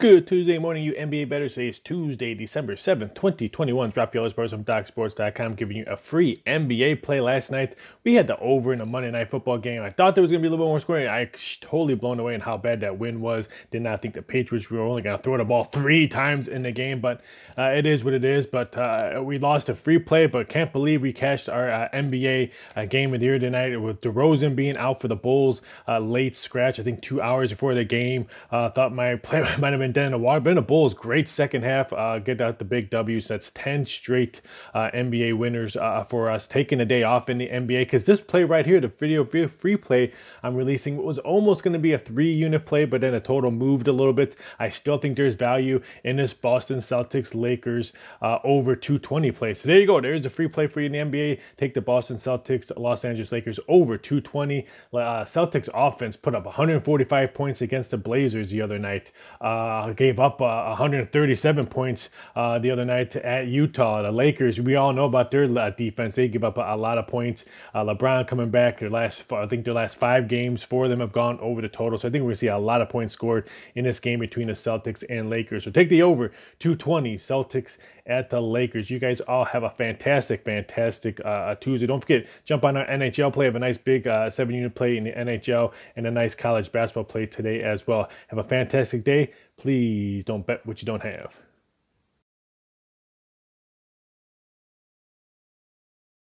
Good Tuesday morning, you NBA bettors. Today is Tuesday, December 7th, 2021. It's Raphael Esparza from DocSports.com giving you a free NBA play last night. We had the over in the Monday Night Football game. I thought there was going to be a little bit more scoring. I totally blown away in how bad that win was. Did not think the Patriots were only going to throw the ball three times in the game, but uh, it is what it is. But uh, we lost a free play, but can't believe we cashed our uh, NBA uh, game of the year tonight with DeRozan being out for the Bulls uh, late scratch, I think two hours before the game. Uh, thought my play might have been been dead in the water. A Bulls great second half. Uh, get out the big W's. That's 10 straight uh, NBA winners uh, for us. Taking a day off in the NBA because this play right here, the video free play I'm releasing, was almost going to be a three unit play, but then the total moved a little bit. I still think there's value in this Boston Celtics Lakers uh, over 220 play. So there you go. There's a free play for you in the NBA. Take the Boston Celtics, Los Angeles Lakers over 220. Uh, Celtics offense put up 145 points against the Blazers the other night. Uh, uh, gave up uh, 137 points uh, the other night at Utah. The Lakers, we all know about their uh, defense. They give up a, a lot of points. Uh, LeBron coming back. Their last, I think, their last five games, four of them have gone over the total. So I think we're gonna see a lot of points scored in this game between the Celtics and Lakers. So take the over 220 Celtics at the Lakers. You guys all have a fantastic, fantastic uh, Tuesday. Don't forget, jump on our NHL play. Have a nice big seven unit play in the NHL and a nice college basketball play today as well. Have a fantastic day please don't bet what you don't have.